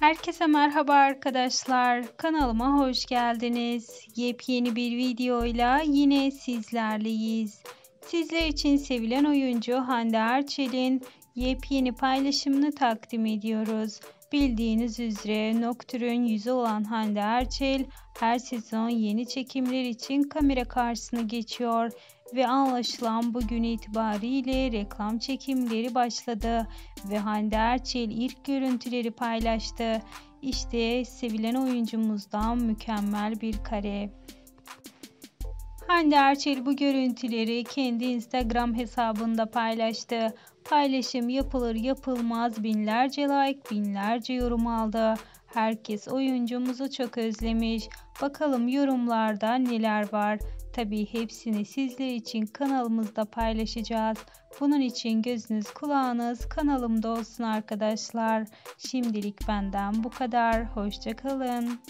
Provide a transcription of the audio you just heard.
Herkese merhaba arkadaşlar. Kanalıma hoş geldiniz. Yepyeni bir videoyla yine sizlerleyiz. Sizler için sevilen oyuncu Hande Erçel'in yepyeni paylaşımını takdim ediyoruz. Bildiğiniz üzere Nocturne yüzü olan Hande Erçel her sezon yeni çekimler için kamera karşısına geçiyor ve anlaşılan bugün itibariyle reklam çekimleri başladı ve Hande Erçel ilk görüntüleri paylaştı. İşte sevilen oyuncumuzdan mükemmel bir kare. Hande Erçel bu görüntüleri kendi Instagram hesabında paylaştı. Paylaşım yapılır yapılmaz binlerce like, binlerce yorum aldı. Herkes oyuncumuzu çok özlemiş. Bakalım yorumlarda neler var. Tabii hepsini sizler için kanalımızda paylaşacağız. Bunun için gözünüz kulağınız kanalımda olsun arkadaşlar. Şimdilik benden bu kadar. Hoşçakalın.